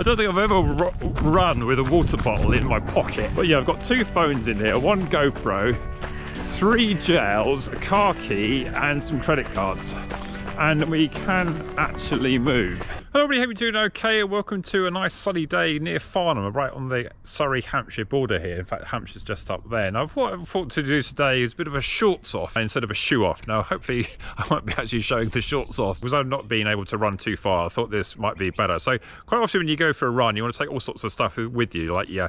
I don't think I've ever run with a water bottle in my pocket. But yeah, I've got two phones in here, one GoPro, three gels, a car key, and some credit cards and we can actually move. Hello everybody, hope you're doing okay and welcome to a nice sunny day near Farnham, right on the Surrey-Hampshire border here. In fact, Hampshire's just up there. Now, what I thought to do today is a bit of a shorts off instead of a shoe off. Now, hopefully I won't be actually showing the shorts off because I've not been able to run too far. I thought this might be better. So quite often when you go for a run, you want to take all sorts of stuff with you, like your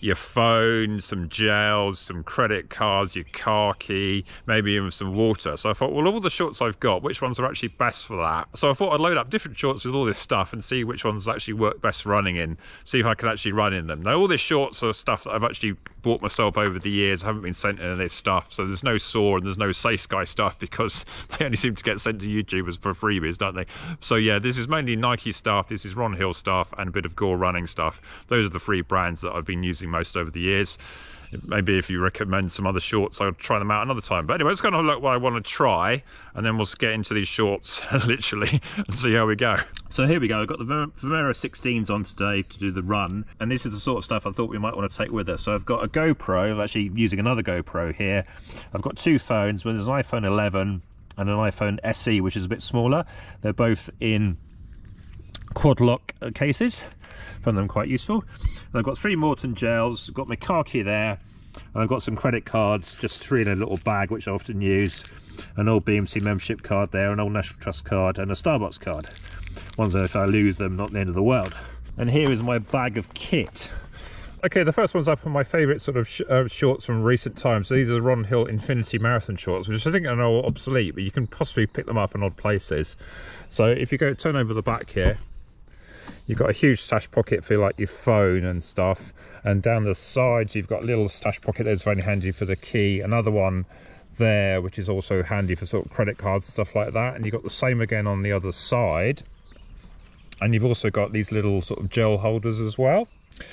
your phone, some gels, some credit cards, your car key, maybe even some water. So I thought, well, all the shorts I've got, which ones are actually best for that? So I thought I'd load up different shorts with all this stuff and see which ones actually work best running in, see if I can actually run in them. Now, all this shorts are stuff that I've actually bought myself over the years. I haven't been sent any of this stuff. So there's no Soar and there's no Saysky stuff because they only seem to get sent to YouTubers for freebies, don't they? So yeah, this is mainly Nike stuff. This is Ronhill stuff and a bit of Gore running stuff. Those are the three brands that I've been using most over the years. Maybe if you recommend some other shorts I'll try them out another time. But anyway let's kind of look what I want to try and then we'll get into these shorts literally and see how we go. So here we go. I've got the Vomero 16s on today to do the run and this is the sort of stuff I thought we might want to take with us. So I've got a GoPro I'm actually using another GoPro here. I've got two phones well, there's an iPhone 11 and an iPhone SE which is a bit smaller. They're both in quad lock cases found them quite useful. And I've got three Maurten gels, got my car key there, and I've got some credit cards, just three in a little bag, which I often use. An old BMC membership card there, an old National Trust card, and a Starbucks card. Ones that if I lose them, not the end of the world. And here is my bag of kit. Okay, the first one's up on my favourite sort of sh uh, shorts from recent times. So these are the Ronhill Infinity Marathon shorts, which I think are now obsolete, but you can possibly pick them up in odd places. So if you go turn over the back here, you've got a huge stash pocket for like your phone and stuff and down the sides you've got a little stash pocket that's very handy for the key another one there which is also handy for sort of credit cards stuff like that and you've got the same again on the other side and you've also got these little sort of gel holders as well.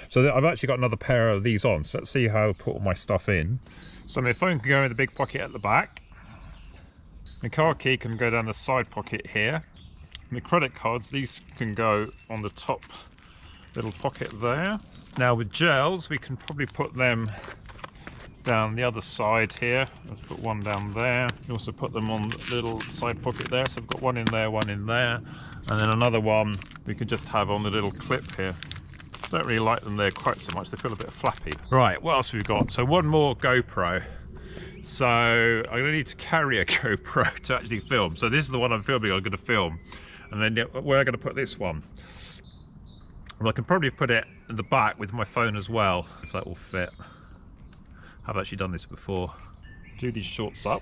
So I've actually got another pair of these on so let's see how I put all my stuff in. So my phone can go in the big pocket at the back. My car key can go down the side pocket here the credit cards, these can go on the top little pocket there. Now with gels, we can probably put them down the other side here. Let's put one down there. We also put them on the little side pocket there. So I've got one in there, one in there. And then another one we can just have on the little clip here. I Don't really like them there quite so much. They feel a bit flappy. Right, what else have we got? So one more GoPro. So I'm gonna need to carry a GoPro to actually film. So this is the one I'm filming, I'm gonna film and then where am going to put this one? Well, I can probably put it in the back with my phone as well, if that will fit. I've actually done this before. Do these shorts up.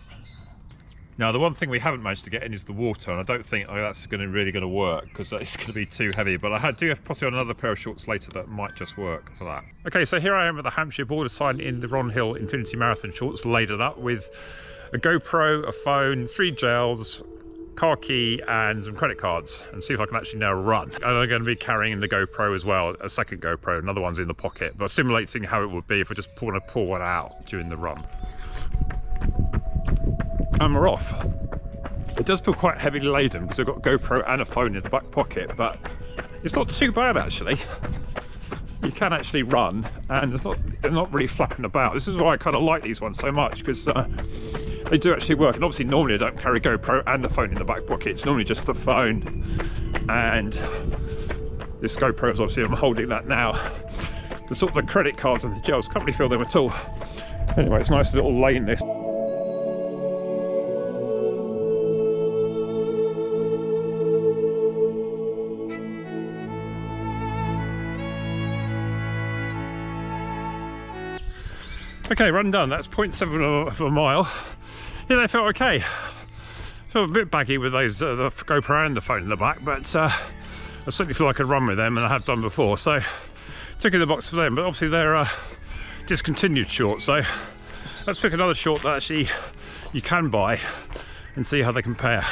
Now, the one thing we haven't managed to get in is the water, and I don't think oh, that's going to really going to work because it's going to be too heavy. But I do have possibly another pair of shorts later that might just work for that. Okay, so here I am at the Hampshire border sign in the Ronhill Infinity Marathon shorts, laid it up with a GoPro, a phone, three gels, car key and some credit cards and see if I can actually now run. And I'm going to be carrying the GoPro as well, a second GoPro, another one's in the pocket, but simulating how it would be if I just pull, pull one out during the run. And we're off. It does feel quite heavily laden because I've got GoPro and a phone in the back pocket, but it's not too bad actually. You can actually run and it's not, they're not really flapping about. This is why I kind of like these ones so much because uh, they do actually work. And obviously normally I don't carry GoPro and the phone in the back pocket. It's normally just the phone and this GoPro is obviously, I'm holding that now. The sort of the credit cards and the gels, can't really feel them at all. Anyway, it's a nice little lane this. Okay, run done. That's 0.7 of a mile yeah, they felt okay. Felt a bit baggy with those uh, the GoPro and the phone in the back, but uh, I certainly feel like I could run with them, and I have done before. So ticking the box for them. But obviously they're uh, discontinued shorts. So let's pick another short that actually you can buy and see how they compare.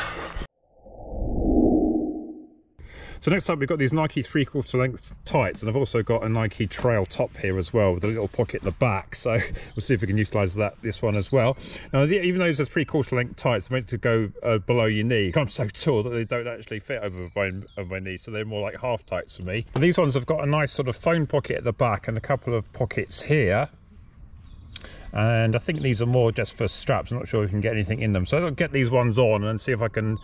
So next up we've got these Nike three quarter length tights and I've also got a Nike trail top here as well with a little pocket at the back. So we'll see if we can utilise that this one as well. Now even though these are three quarter length tights, they're meant to go uh, below your knee. I'm so tall that they don't actually fit over my, over my knee, so they're more like half tights for me. But these ones have got a nice sort of phone pocket at the back and a couple of pockets here and I think these are more just for straps I'm not sure we can get anything in them so I'll get these ones on and see if I can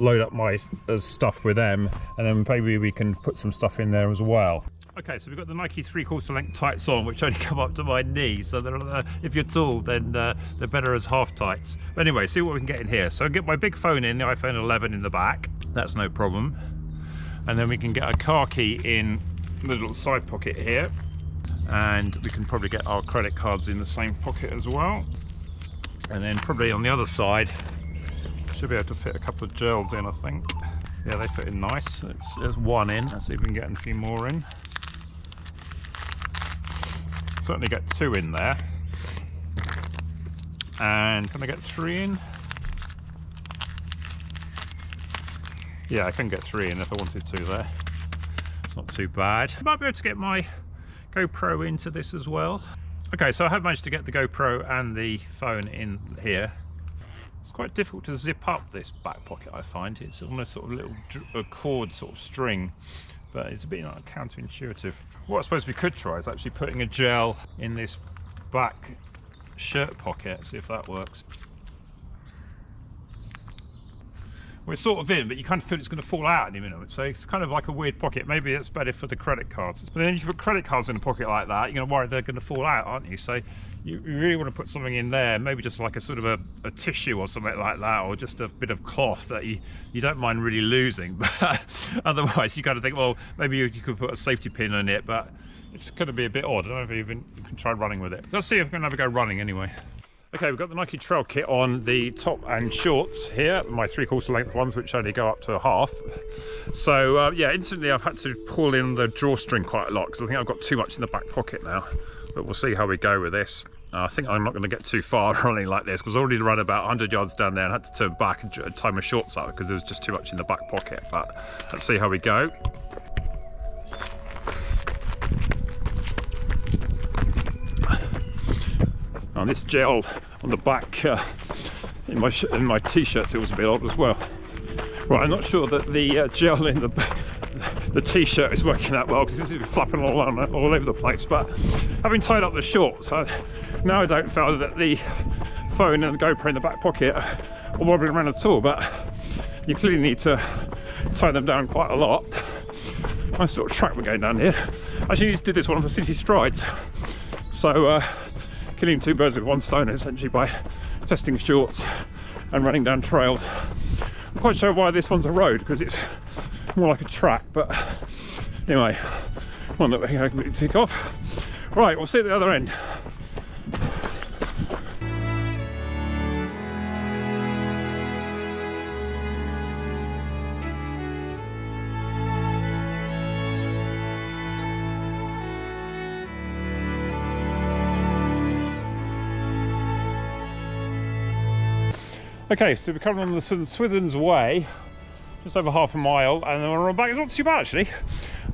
load up my uh, stuff with them and then maybe we can put some stuff in there as well Okay, so we've got the Nike three-quarter length tights on, which only come up to my knee. So uh, if you're tall, then uh, they're better as half tights. But anyway, see what we can get in here. So I get my big phone in, the iPhone 11 in the back. That's no problem. And then we can get a car key in the little side pocket here and we can probably get our credit cards in the same pocket as well and then probably on the other side should be able to fit a couple of gels in I think. Yeah they fit in nice. It's, there's one in. Let's see if we can get a few more in. Certainly get two in there. And can I get three in? Yeah I can get three in if I wanted to there. It's not too bad. I might be able to get my GoPro into this as well. Okay, so I have managed to get the GoPro and the phone in here. It's quite difficult to zip up this back pocket, I find. It's almost sort of a little a cord sort of string, but it's a bit like counterintuitive. What I suppose we could try is actually putting a gel in this back shirt pocket, see if that works. We're sort of in, but you kind of feel it's going to fall out in a minute. So it's kind of like a weird pocket. Maybe it's better for the credit cards. But then if you put credit cards in a pocket like that, you're going to worry they're going to fall out, aren't you? So you really want to put something in there, maybe just like a sort of a, a, tissue or something like that, or just a bit of cloth that you, you don't mind really losing. But otherwise, you kind of think, well, maybe you, you could put a safety pin in it, but it's going to be a bit odd. I don't know if you even you can try running with it. Let's see if we can have a go running anyway. Okay, we've got the Nike Trail kit on the top and shorts here, my three quarter length ones, which only go up to a half. So uh, yeah, instantly I've had to pull in the drawstring quite a lot because I think I've got too much in the back pocket now. But we'll see how we go with this. Uh, I think I'm not going to get too far running like this because I already run about 100 yards down there and had to turn back and tie my shorts up because there was just too much in the back pocket. But let's see how we go. And this gel on the back uh, in my in my t-shirts it was a bit odd as well. Right, I'm not sure that the uh, gel in the the t-shirt is working out well because this is flapping all, on, all over the place. But having tied up the shorts, I, now I don't feel that the phone and the GoPro in the back pocket are wobbling around at all. But you clearly need to tie them down quite a lot. Nice little track we're going down here. Actually just did this one for CityStrides. So uh, killing two birds with one stone essentially by testing shorts and running down trails. I'm quite sure why this one's a road because it's more like a track, but anyway, one that we can tick off. Right, we'll see at the other end. Okay, so we're coming on the St Swithun's Way, just over half a mile, and then we're back. It's not too bad actually.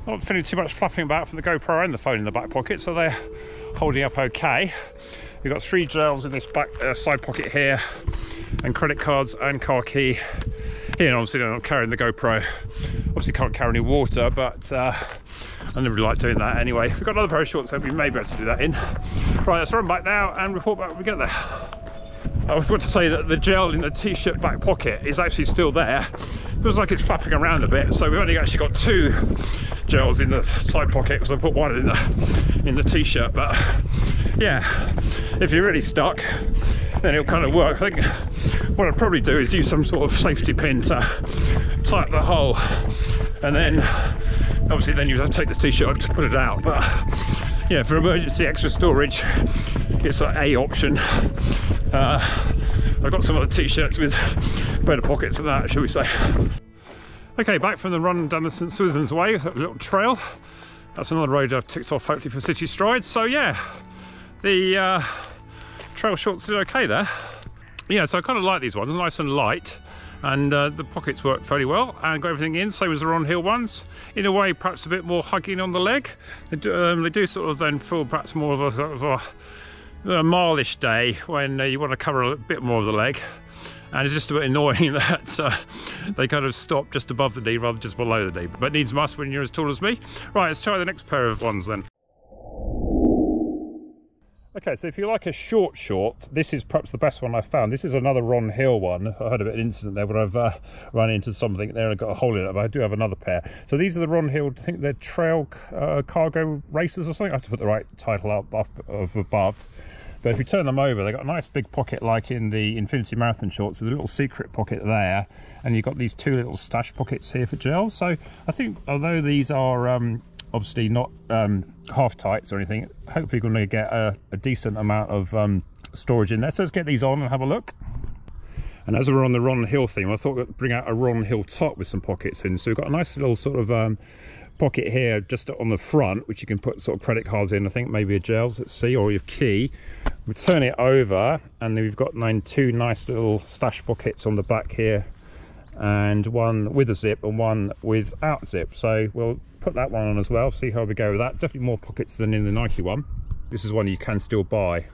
Not feeling too much fluffing about from the GoPro and the phone in the back pocket, so they're holding up okay. We've got three gels in this back uh, side pocket here, and credit cards and car key here. And obviously, I'm carrying the GoPro. Obviously, can't carry any water, but uh, I never really like doing that anyway. We've got another pair of shorts, so we may be able to do that in. Right, let's run back now and report back when we get there. I forgot to say that the gel in the t-shirt back pocket is actually still there. It Feels like it's flapping around a bit, so we've only actually got two gels in the side pocket because I put one in the in the t-shirt. But yeah, if you're really stuck, then it'll kind of work. I think what I'd probably do is use some sort of safety pin to tie up the hole, and then obviously then you have to take the t-shirt off to put it out. But yeah, for emergency extra storage, it's like a option. Uh, I've got some other t-shirts with better pockets than that, shall we say. Okay, back from the run down the St Swithun's Way, little trail. That's another road I've ticked off hopefully for CityStrides. So yeah, the uh, trail shorts did okay there. Yeah, so I kind of like these ones, nice and light. And uh, the pockets work fairly well and got everything in. Same as the Ronhill ones. In a way perhaps a bit more hugging on the leg. They do, um, they do sort of then feel perhaps more of a, sort of a, a mile-ish day when uh, you want to cover a bit more of the leg. And it's just a bit annoying that uh, they kind of stop just above the knee rather than just below the knee. But needs must when you're as tall as me. Right let's try the next pair of ones then Okay, so if you like a short short, this is perhaps the best one I've found. This is another Ronhill one. I bit of an incident there where I've uh, run into something there and got a hole in it, but I do have another pair. So these are the Ronhill, I think they're trail uh, cargo racers or something. I have to put the right title up, up of above. But if you turn them over, they've got a nice big pocket like in the Infinity Marathon shorts with a little secret pocket there. And you've got these two little stash pockets here for gels. So I think although these are um, obviously not um, half tights or anything. Hopefully going to get a, a, decent amount of um, storage in there. So let's get these on and have a look. And as we're on the Ronhill theme, I thought I'd bring out a Ronhill top with some pockets in. So we've got a nice little sort of um, pocket here just on the front, which you can put sort of credit cards in. I think maybe a gels, let's see, or your key. We turn it over and then we've got nine, two nice little stash pockets on the back here and one with a zip and one without zip. So we'll put that one on as well see how we go with that. Definitely more pockets than in the nike one. This is one you can still buy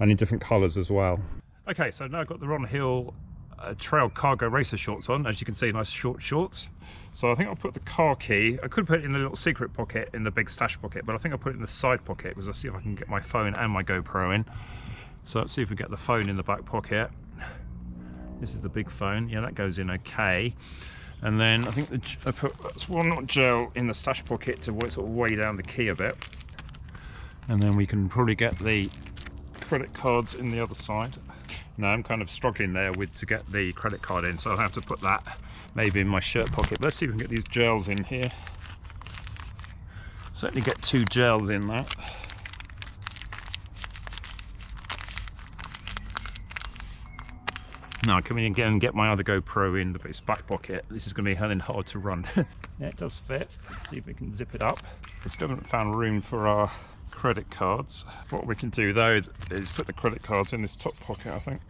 and in different colors as well. Okay so now i've got the ronhill uh, trail cargo racer shorts on as you can see nice short shorts. So i think i'll put the car key i could put it in the little secret pocket in the big stash pocket but i think i'll put it in the side pocket because i'll see if i can get my phone and my gopro in. So let's see if we get the phone in the back pocket this is the big phone yeah that goes in okay and then I think the, I uh, put one not gel in the stash pocket to sort of weigh down the key a bit. And then we can probably get the credit cards in the other side. Now I'm kind of struggling there with to get the credit card in, so I'll have to put that maybe in my shirt pocket. Let's see if we can get these gels in here. Certainly get two gels in that. Now in again and get my other GoPro in the back pocket. This is going to be hell hard to run. yeah, it does fit. Let's see if we can zip it up. We still haven't found room for our credit cards. What we can do though is put the credit cards in this top pocket, I think.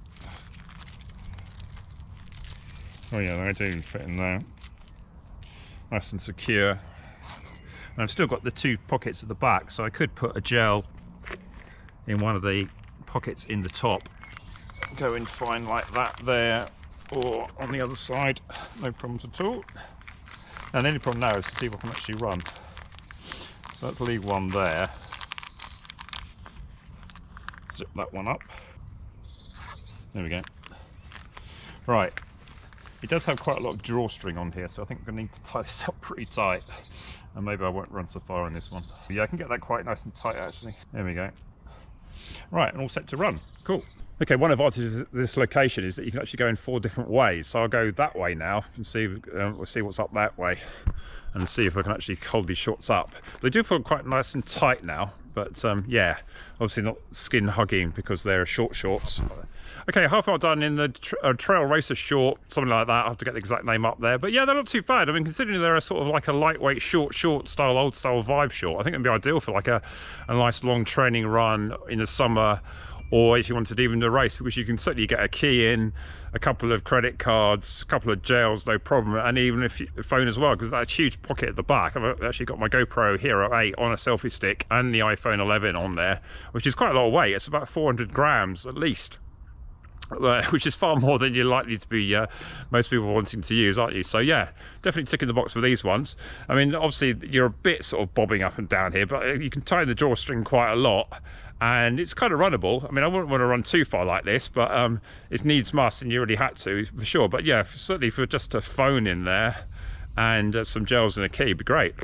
Oh yeah, they do fit in there. Nice and secure. And I've still got the two pockets at the back, so I could put a gel in one of the pockets in the top go in fine like that there or on the other side. No problems at all. And the only problem now is to see if I can actually run. So let's leave one there. Zip that one up. There we go. Right. It does have quite a lot of drawstring on here so I think I'm going to need to tie this up pretty tight. And maybe I won't run so far on this one. But yeah I can get that quite nice and tight actually. There we go. Right and all set to run. Cool Okay, one advantage of this location is that you can actually go in four different ways. So I'll go that way now and see, um, we'll see what's up that way and see if I can actually hold these shorts up. They do feel quite nice and tight now, but um, yeah, obviously not skin hugging because they're short shorts. Okay, half hour done in the tra uh, Trail Racer short, something like that. I have to get the exact name up there. But yeah, they're not too bad. I mean, considering they're a sort of like a lightweight, short, short style, old style vibe short, I think it'd be ideal for like a, a nice long training run in the summer or if you wanted even to race which you can certainly get a key in a couple of credit cards a couple of gels no problem. And even if you, phone as well because that huge pocket at the back. I've actually got my gopro hero 8 on a selfie stick and the iphone 11 on there which is quite a lot of weight. It's about 400 grams at least uh, which is far more than you're likely to be uh, most people wanting to use aren't you? So yeah definitely ticking the box for these ones. I mean obviously you're a bit sort of bobbing up and down here but uh, you can tie the drawstring quite a lot and it's kind of runnable. I mean, I wouldn't want to run too far like this, but um, if needs must, and you already had to for sure. But yeah, certainly for just a phone in there and uh, some gels and a key, be great.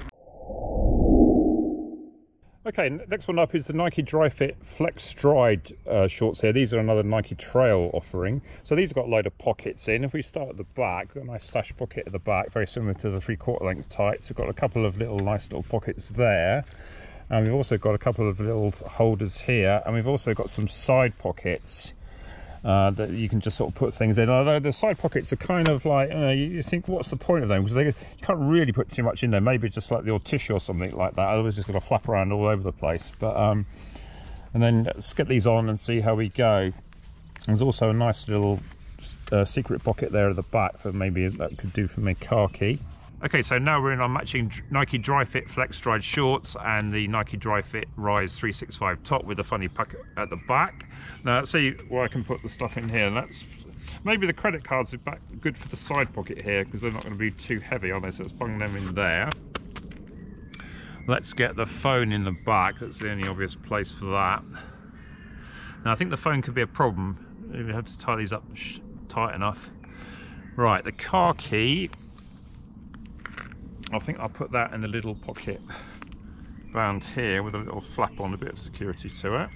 Okay, next one up is the Nike Dri-FIT Flex Stride uh, shorts here. These are another Nike Trail offering. So these have got a load of pockets in. If we start at the back, got a nice stash pocket at the back, very similar to the three quarter length tights. We've got a couple of little nice little pockets there and we've also got a couple of little holders here and we've also got some side pockets uh, that you can just sort of put things in. Although the side pockets are kind of like uh, you, think what's the point of them? Because you can't really put too much in there. Maybe just like the old tissue or something like that. Otherwise it's going to flap around all over the place. But um, and then let's get these on and see how we go. There's also a nice little uh, secret pocket there at the back for maybe that could do for my car key. Okay, so now we're in our matching Nike Dri-FIT Flex Stride shorts and the Nike Dri-FIT Rise 365 top with a funny pocket at the back. Now let's see where I can put the stuff in here. That's maybe the credit cards are back good for the side pocket here because they're not going to be too heavy, are they? So let's bung them in there. Let's get the phone in the back. That's the only obvious place for that. Now I think the phone could be a problem. We have to tie these up tight enough. Right, the car key. I think I'll put that in the little pocket band here with a little flap on, a bit of security to it.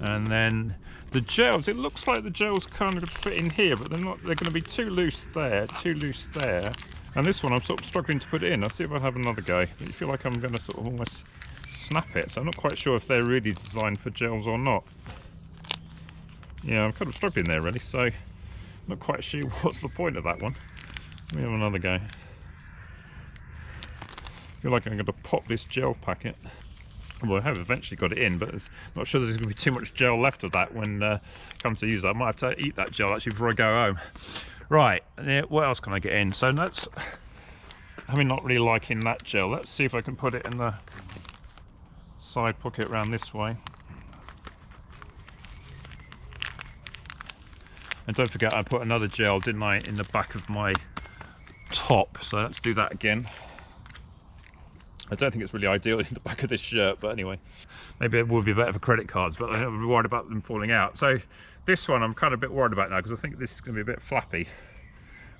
And then the gels, it looks like the gels kind of fit in here, but they're not, they're going to be too loose there, too loose there. And this one I'm sort of struggling to put in. I'll see if I have another go. I feel like I'm going to sort of almost snap it, so I'm not quite sure if they're really designed for gels or not. Yeah, I'm kind of struggling there really, so I'm not quite sure what's the point of that one. Let me have another go. I feel like I'm going to pop this gel packet. Well, I have eventually got it in, but I'm not sure there's going to be too much gel left of that when uh, come to use that. I might have to eat that gel actually before I go home. Right, what else can I get in? So let's, I mean, not really liking that gel. Let's see if I can put it in the side pocket around this way. And don't forget I put another gel, didn't I, in the back of my top. So let's do that again. I don't think it's really ideal in the back of this shirt, but anyway, maybe it would be better for credit cards, but I'm worried about them falling out. So this one I'm kind of a bit worried about now because I think this is going to be a bit flappy.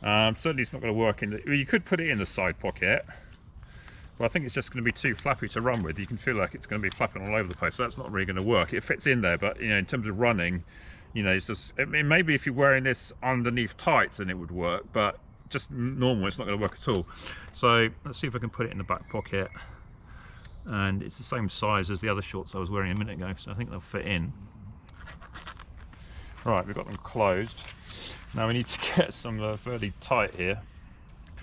Um, certainly it's not going to work in the, you could put it in the side pocket, but I think it's just going to be too flappy to run with. You can feel like it's going to be flapping all over the place, so that's not really going to work. It fits in there, but you know, in terms of running, you know, it's just, I mean, maybe if you're wearing this underneath tights then it would work, but just normal, it's not going to work at all. So let's see if I can put it in the back pocket. And it's the same size as the other shorts I was wearing a minute ago, so I think they'll fit in. Right, we've got them closed. Now we need to get some uh, fairly tight here.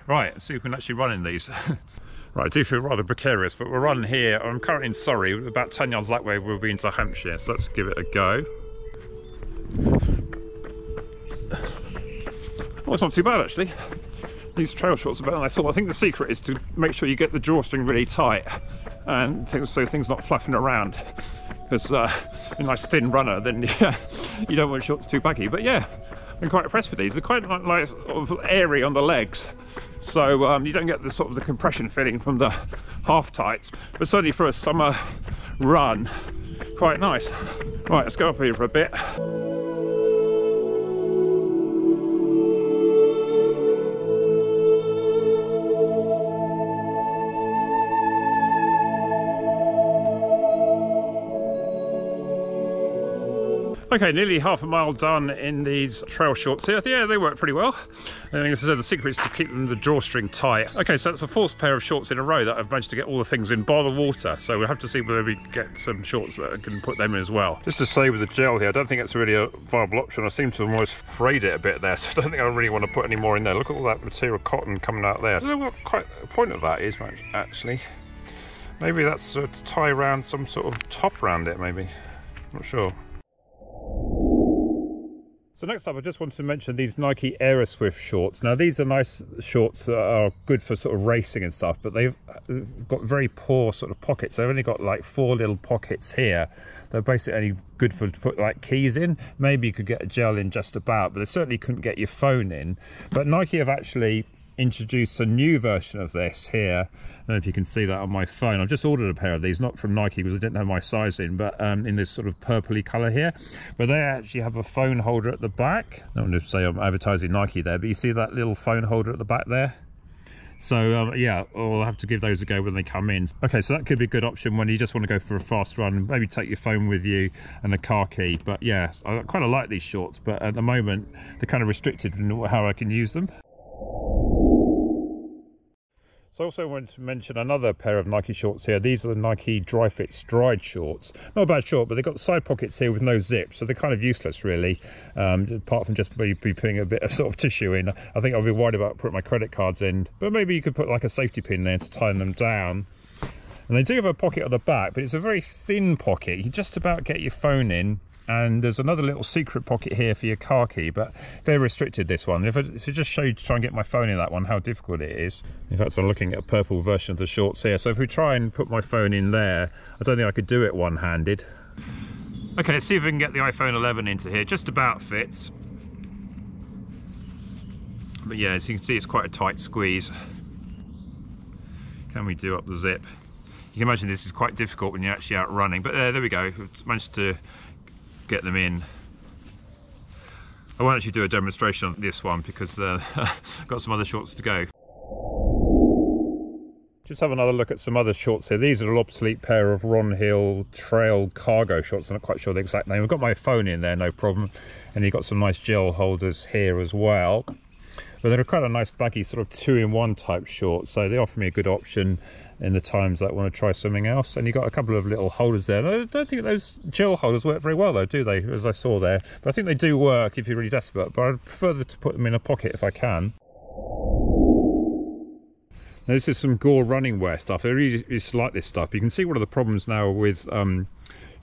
Right, let's see if we can actually run in these. right, I do feel rather precarious, but we're running here. I'm currently in Surrey, about 10 yards that way we'll be into Hampshire, so let's give it a go. Well, it's not too bad actually. These trail shorts are better than I thought. I think the secret is to make sure you get the drawstring really tight and so things not flapping around. Because uh, a nice thin runner, then yeah, you don't want shorts too baggy. But yeah, I'm quite impressed with these. They're quite like sort of airy on the legs, so um, you don't get the sort of the compression feeling from the half tights. But certainly for a summer run, quite nice. Right, let's go up here for a bit. Okay, nearly half a mile done in these trail shorts here. Yeah, they work pretty well. And as I said, the secret is to keep them the drawstring tight. Okay, so that's the fourth pair of shorts in a row that I've managed to get all the things in, by the water. So we'll have to see whether we get some shorts that can put them in as well. Just to say with the gel here, I don't think it's really a viable option. I seem to have almost frayed it a bit there, so I don't think I really want to put any more in there. Look at all that material cotton coming out there. I don't know what quite the point of that is, actually. Maybe that's to tie around some sort of top around it, maybe. not sure. So next up, I just wanted to mention these Nike Aeroswift shorts. Now these are nice shorts that are good for sort of racing and stuff, but they've uh, got very poor sort of pockets. They've only got like four little pockets here. They're basically only good for to put like keys in. Maybe you could get a gel in just about, but they certainly couldn't get your phone in. But Nike have actually introduced a new version of this here. I don't know if you can see that on my phone. I've just ordered a pair of these, not from Nike because I didn't have my size in, but um, in this sort of purpley colour here. But they actually have a phone holder at the back. I don't want to say I'm advertising Nike there, but you see that little phone holder at the back there? So um, yeah, I'll have to give those a go when they come in. Okay, so that could be a good option when you just want to go for a fast run, maybe take your phone with you and a car key. But yeah, I kind of like these shorts, but at the moment they're kind of restricted in how I can use them. So I also wanted to mention another pair of Nike shorts here. These are the Nike Dri-FIT Stride shorts. Not a bad short, but they've got side pockets here with no zip, so they're kind of useless really, um, apart from just maybe putting a bit of sort of tissue in. I think I'll be worried about putting my credit cards in, but maybe you could put like a safety pin there to tie them down. And they do have a pocket at the back, but it's a very thin pocket. You just about get your phone in and there's another little secret pocket here for your car key but they're restricted this one. If I, to just show you to try and get my phone in that one how difficult it is. In fact I'm looking at a purple version of the shorts here. So if we try and put my phone in there I don't think I could do it one-handed. Okay let's see if we can get the iPhone 11 into here. Just about fits. But yeah as you can see it's quite a tight squeeze. Can we do up the zip? You can imagine this is quite difficult when you're actually out running but uh, there we go. We've managed to get them in. I won't actually do a demonstration on this one because uh, I've got some other shorts to go. Just have another look at some other shorts here. These are an obsolete pair of Ronhill Trail cargo shorts. I'm not quite sure the exact name. I've got my phone in there, no problem. And you've got some nice gel holders here as well. But they're quite a nice baggy sort of two-in-one type short. So they offer me a good option in the times that want to try something else. And you've got a couple of little holders there. I don't think those gel holders work very well though, do they? As I saw there. But I think they do work if you're really desperate. But I'd prefer to put them in a pocket if I can. Now this is some Gore running wear stuff. I really just like this stuff. You can see one of the problems now with um,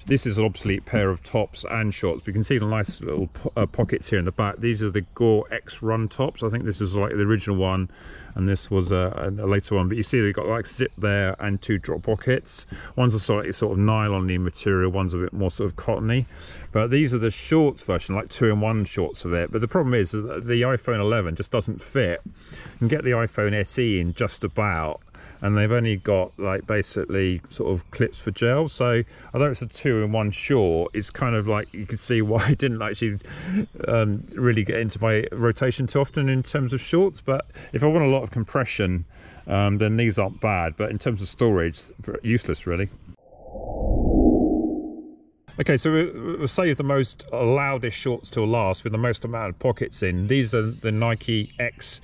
this is an obsolete pair of tops and shorts. We can see the nice little po uh, pockets here in the back. These are the Gore X Run tops. I think this is like the original one and this was a, a, later one but you see they've got like zip there and two drop pockets one's a slightly sort of nylon material one's a bit more sort of cottony but these are the shorts version like two in one shorts of it but the problem is the iphone 11 just doesn't fit you can get the iphone se in just about and they've only got like basically sort of clips for gel. So although it's a two in one short it's kind of like you can see why I didn't actually um, really get into my rotation too often in terms of shorts. But if I want a lot of compression um, then these aren't bad. But in terms of storage useless really. Okay, so we'll save the most loudest shorts till last with the most amount of pockets in. These are the Nike X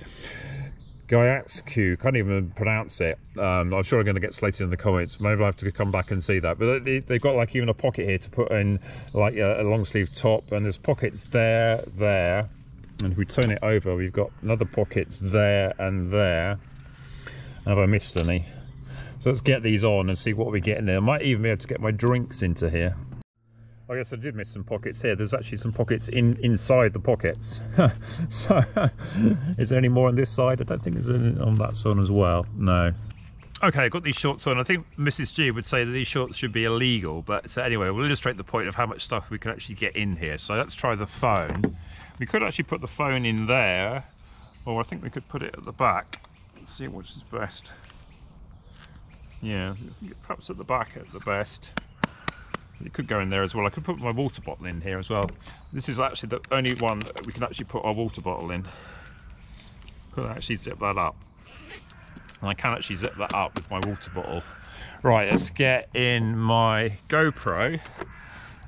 Gyakusou, can't even pronounce it. Um, I'm sure I'm going to get slated in the comments. Maybe I have to come back and see that. But they, have got like even a pocket here to put in like a, a long sleeve top, and there's pockets there, there. And if we turn it over, we've got another pockets there and there. Have I missed any? So let's get these on and see what we get in there. I might even be able to get my drinks into here. Oh, I guess I did miss some pockets here. There's actually some pockets in inside the pockets. so, is there any more on this side? I don't think there's any on that side as well. No. Okay, I've got these shorts on. I think Mrs. G would say that these shorts should be illegal. But so anyway, we'll illustrate the point of how much stuff we can actually get in here. So let's try the phone. We could actually put the phone in there. Or I think we could put it at the back. Let's see which is best. Yeah, perhaps at the back at the best. It could go in there as well. I could put my water bottle in here as well. This is actually the only one we can actually put our water bottle in. Could actually zip that up. And I can actually zip that up with my water bottle. Right, let's get in my GoPro.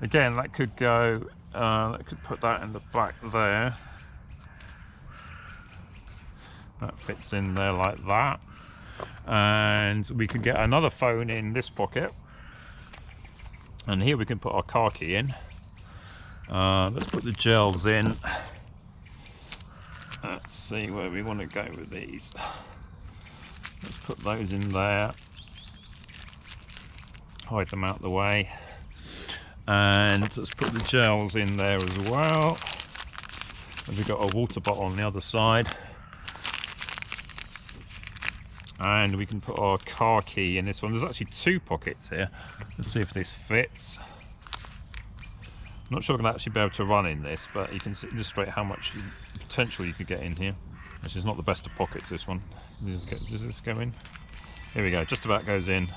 Again, that could go, uh, that could put that in the back there. That fits in there like that. And we can get another phone in this pocket and here we can put our car key in. Uh, let's put the gels in. Let's see where we want to go with these. Let's put those in there. Hide them out the way. And let's put the gels in there as well. And we've got a water bottle on the other side and we can put our car key in this one. There's actually two pockets here. Let's see if this fits. I'm not sure I'm going to actually be able to run in this but you can illustrate how much potential you could get in here. Which is not the best of pockets this one. Does this, does this go in? Here we go just about goes in.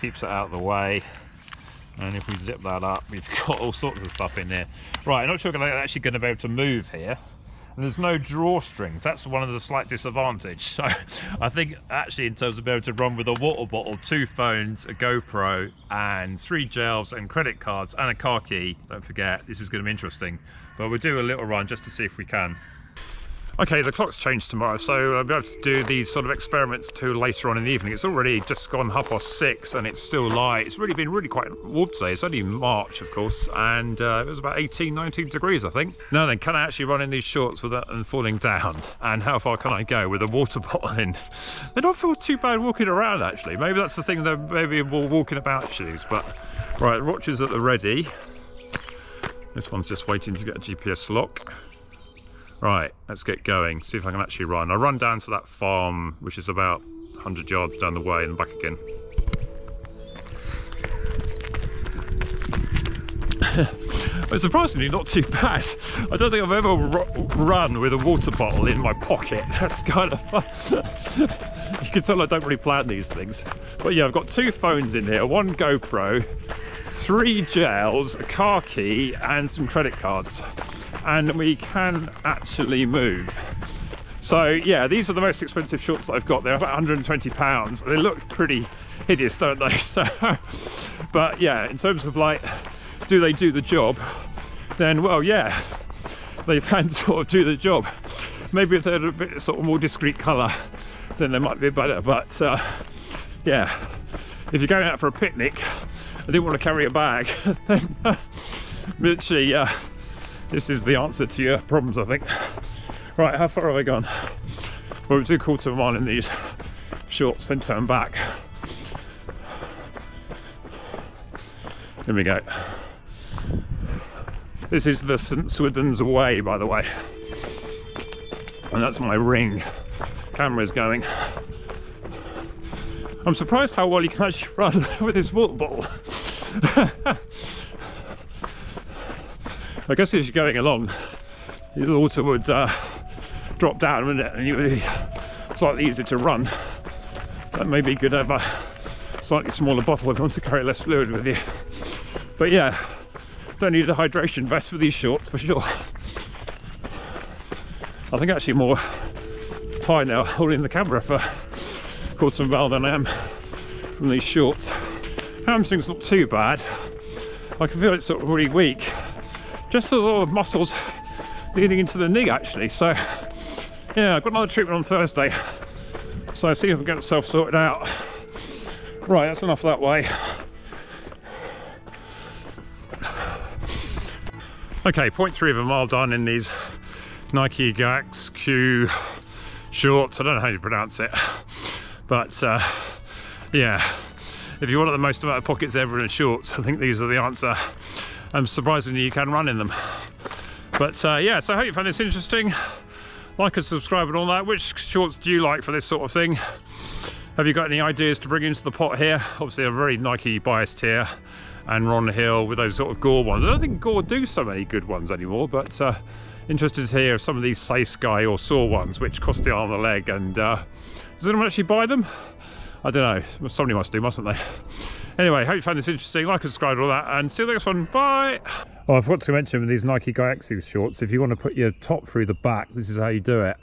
Keeps it out of the way. And if we zip that up we've got all sorts of stuff in there right I'm not sure I'm actually going to be able to move here and there's no drawstrings. That's one of the slight disadvantages. So I think actually in terms of being able to run with a water bottle, two phones, a GoPro and three gels and credit cards and a car key, don't forget, this is going to be interesting. But we'll do a little run just to see if we can. Okay, the clock's changed tomorrow, so I'll be able to do these sort of experiments too later on in the evening. It's already just gone half past six and it's still light. It's really been really quite warm today. It's only March, of course, and uh, it was about 18, 19 degrees, I think. Now then, can I actually run in these shorts without them falling down? And how far can I go with a water bottle in? They don't feel too bad walking around, actually. Maybe that's the thing, they're maybe more walking about shoes, but right, watches at the ready. This one's just waiting to get a GPS lock. Right, let's get going. See if I can actually run. I run down to that farm, which is about 100 yards down the way and back again. Surprisingly not too bad. I don't think I've ever run with a water bottle in my pocket. That's kind of fun. you can tell I don't really plan these things. But yeah, I've got two phones in here, one GoPro, three gels, a car key, and some credit cards. And we can actually move. So yeah, these are the most expensive shorts that I've got. They're about 120 pounds. They look pretty hideous, don't they? So, but yeah, in terms of like do they do the job, then well, yeah, they can sort of do the job. Maybe if they're a bit sort of more discreet colour, then they might be better. But uh, yeah, if you're going out for a picnic and didn't want to carry a bag, literally, uh, this is the answer to your problems, I think. Right, how far have I gone? Well, we do quarter of a mile in these shorts, then turn back. Here we go. This is the St Swithun's Way, by the way. And that's my ring. Camera's going. I'm surprised how well you can actually run with this water bottle. I guess as you're going along, the water would uh, drop down, wouldn't it? And you would be slightly easier to run. But maybe you could have a slightly smaller bottle if you want to carry less fluid with you. But yeah, don't need a hydration vest for these shorts for sure. I think actually more tired now holding the camera for quarter of a mile than I am from these shorts. Hamstring's not too bad. I can feel it's sort of really weak. Just a lot of muscles leading into the knee actually. So yeah, I've got another treatment on Thursday. So see if I can get myself sorted out. Right, that's enough that way. Okay, point three of a mile done in these Nike Gax Q shorts. I don't know how you pronounce it, but uh, yeah, if you want the most amount of pockets ever in shorts, I think these are the answer. And surprisingly, you can run in them. But uh, yeah, so I hope you found this interesting. Like and subscribe and all that. Which shorts do you like for this sort of thing? Have you got any ideas to bring into the pot here? Obviously, I'm very Nike biased here and Ronhill with those sort of Gore ones. I don't think Gore do so many good ones anymore, but uh, interested to hear some of these Saysky or Soar ones, which cost the arm and the leg. And uh, does anyone actually buy them? I don't know. Somebody must do, mustn't they? Anyway, hope you found this interesting. Like and subscribe all that, and see you next one. Bye. Oh, I forgot to mention these Nike Gyakusou shorts, if you want to put your top through the back, this is how you do it.